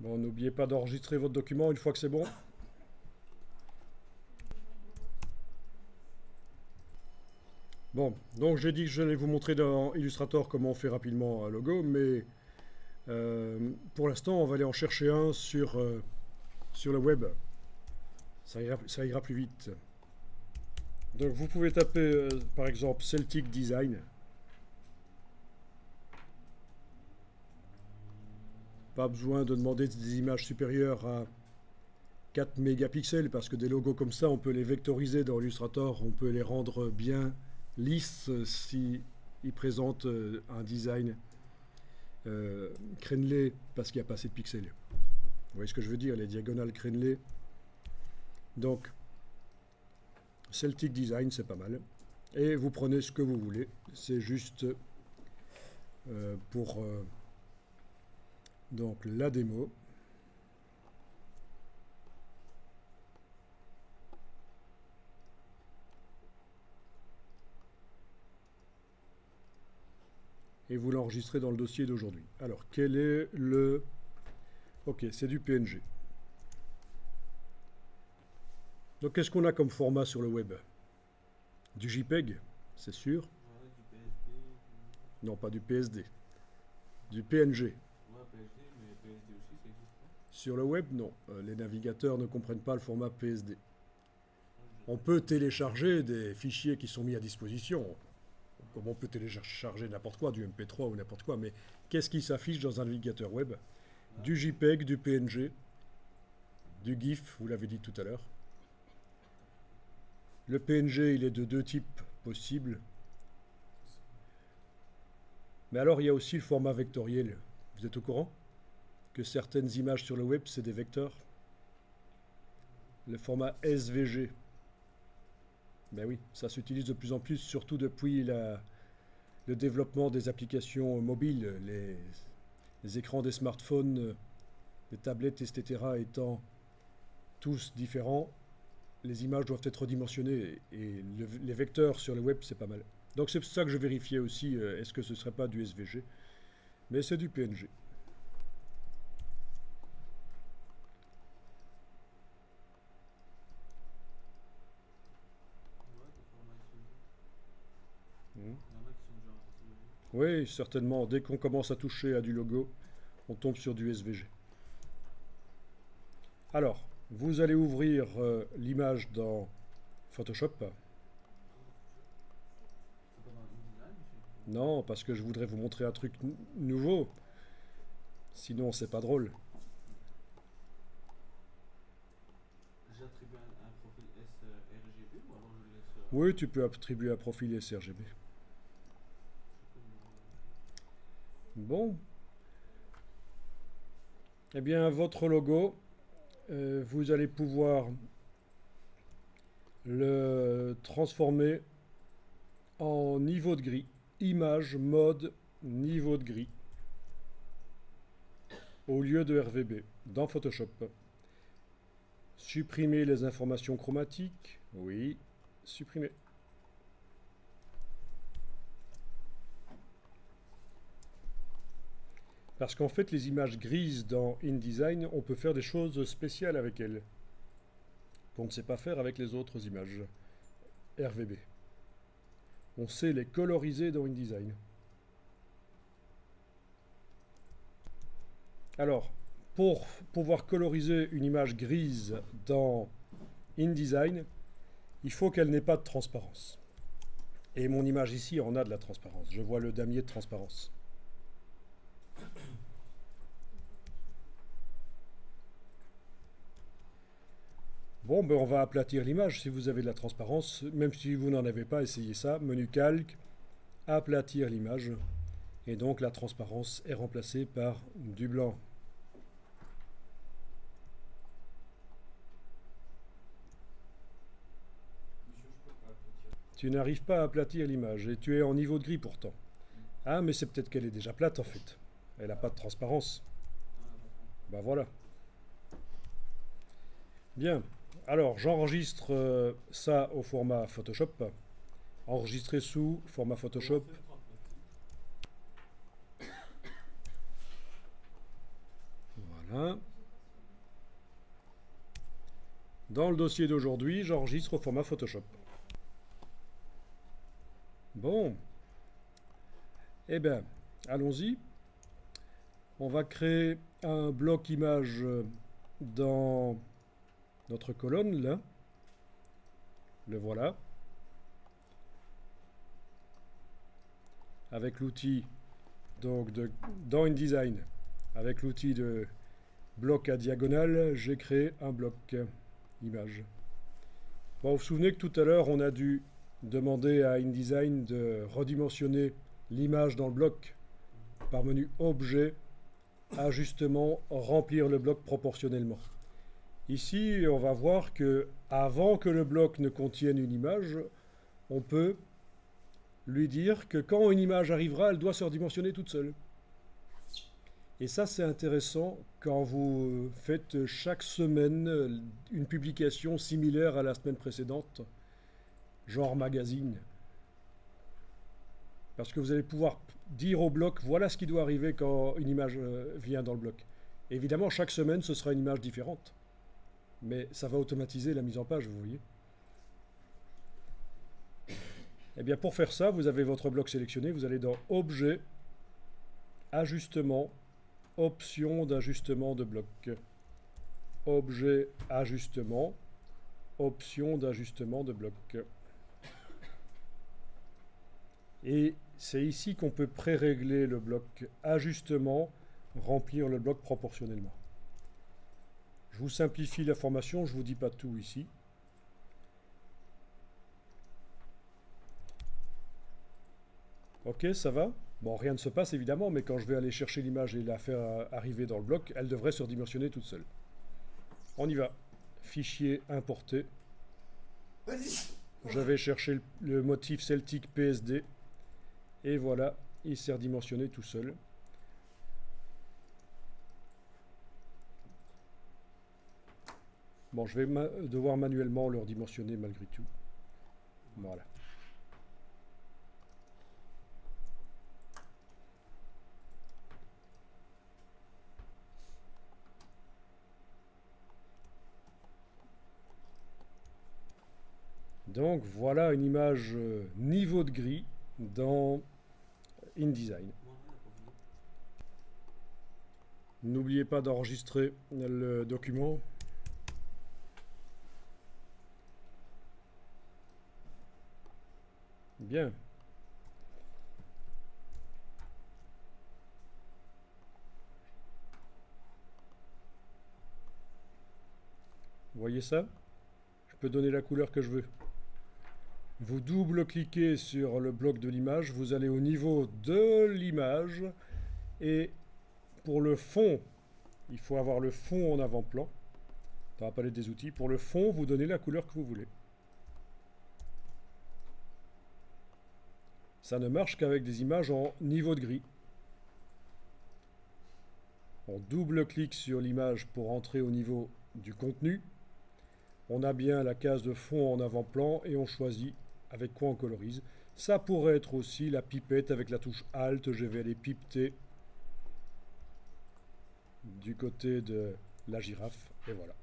Bon, n'oubliez pas d'enregistrer votre document une fois que c'est bon. Bon, donc j'ai dit que j'allais vous montrer dans Illustrator comment on fait rapidement un logo, mais euh, pour l'instant, on va aller en chercher un sur, euh, le web. Ça ira, ça ira plus vite. Donc vous pouvez taper euh, par exemple Celtic Design. Pas besoin de demander des images supérieures à 4 mégapixels parce que des logos comme ça, on peut les vectoriser dans Illustrator, on peut les rendre bien lisses si ils présentent un design euh, crénelé parce qu'il n'y a pas assez de pixels. Vous voyez ce que je veux dire, les diagonales crénelées. Donc, Celtic Design, c'est pas mal. Et vous prenez ce que vous voulez. C'est juste euh, pour euh, donc la démo. et vous l'enregistrez dans le dossier d'aujourd'hui. Alors, quel est le... Ok, c'est du PNG. Donc, qu'est-ce qu'on a comme format sur le web? Du JPEG, c'est sûr? Non, pas du PSD. Du PNG. Sur le web, non. Euh, les navigateurs ne comprennent pas le format PSD. On peut télécharger des fichiers qui sont mis à disposition comme on peut télécharger n'importe quoi, du MP3 ou n'importe quoi, mais qu'est-ce qui s'affiche dans un navigateur web? Du JPEG, du PNG, du GIF, vous l'avez dit tout à l'heure. Le PNG, il est de deux types possibles. Mais alors, il y a aussi le format vectoriel. Vous êtes au courant? Que certaines images sur le web, c'est des vecteurs Le format SVG, ben oui, ça s'utilise de plus en plus, surtout depuis le développement des applications mobiles, les, écrans des smartphones, les tablettes, etc. étant tous différents, les images doivent être redimensionnées et les vecteurs sur le web, c'est pas mal. Donc c'est ça que je vérifiais aussi, euh, est-ce que ce ne serait pas du SVG Mais c'est du PNG. Oui, certainement. Dès qu'on commence à toucher à du logo, on tombe sur du SVG. Alors, vous allez ouvrir euh, l'image dans Photoshop. Non, parce que je voudrais vous montrer un truc nouveau. Sinon, c'est pas drôle. Oui, tu peux attribuer un profil sRGB. Bon. Eh bien, votre logo, euh, vous allez pouvoir le transformer en niveau de gris. Image, mode, niveau de gris. Au lieu de RVB, dans Photoshop. Supprimer les informations chromatiques. Oui, supprimer. Parce qu'en fait, les images grises dans InDesign, on peut faire des choses spéciales avec elles qu'on ne sait pas faire avec les autres images RVB. On sait les coloriser dans InDesign. Alors, pour pouvoir coloriser une image grise dans InDesign, il faut qu'elle n'ait pas de transparence. Et mon image ici en a de la transparence. Je vois le damier de transparence. Bon, ben on va aplatir l'image si vous avez de la transparence. Même si vous n'en avez pas, essayez ça. Menu calque, aplatir l'image. Et donc la transparence est remplacée par du blanc. Tu n'arrives pas à aplatir l'image et tu es en niveau de gris pourtant. Ah, mais c'est peut-être qu'elle est déjà plate en fait. Elle n'a pas de transparence. Ben voilà. Bien. Alors, j'enregistre euh, ça au format Photoshop. Enregistré sous format Photoshop. Voilà. Dans le dossier d'aujourd'hui, j'enregistre au format Photoshop. Bon. Eh bien, allons-y. On va créer un bloc image euh, dans notre colonne, là. Le voilà. Avec l'outil donc de, dans InDesign, avec l'outil de bloc à diagonale, j'ai créé un bloc image. Bon, vous vous souvenez que tout à l'heure, on a dû demander à InDesign de redimensionner l'image dans le bloc par menu Objet, Ajustement, Remplir le bloc proportionnellement. Ici, on va voir que avant que le bloc ne contienne une image, on peut lui dire que quand une image arrivera, elle doit se redimensionner toute seule. Et ça, c'est intéressant quand vous faites chaque semaine une publication similaire à la semaine précédente, genre magazine. Parce que vous allez pouvoir dire au bloc, voilà ce qui doit arriver quand une image euh, vient dans le bloc. Évidemment, chaque semaine, ce sera une image différente. Mais ça va automatiser la mise en page, vous voyez. Eh bien, pour faire ça, vous avez votre bloc sélectionné, vous allez dans Objet, Ajustement, Option d'ajustement de bloc. Objet, Ajustement, Option d'ajustement de bloc. Et c'est ici qu'on peut pré-régler le bloc ajustement, remplir le bloc proportionnellement. Je vous simplifie la formation, je ne vous dis pas tout ici. Ok, ça va Bon, rien ne se passe évidemment, mais quand je vais aller chercher l'image et la faire arriver dans le bloc, elle devrait se redimensionner toute seule. On y va. Fichier importé. Je vais chercher le motif celtique PSD. Et voilà, il s'est redimensionné tout seul. Bon, je vais devoir manuellement le redimensionner malgré tout. Voilà. Donc voilà une image euh, niveau de gris dans InDesign. N'oubliez pas d'enregistrer le document. Vous voyez ça? Je peux donner la couleur que je veux. Vous double-cliquez sur le bloc de l'image, vous allez au niveau de l'image et pour le fond, il faut avoir le fond en avant-plan dans la palette des outils. Pour le fond, vous donnez la couleur que vous voulez. Ça ne marche qu'avec des images en niveau de gris. On double-clique sur l'image pour entrer au niveau du contenu. On a bien la case de fond en avant-plan et on choisit avec quoi on colorise. Ça pourrait être aussi la pipette avec la touche Alt. Je vais aller pipeter du côté de la girafe. Et voilà.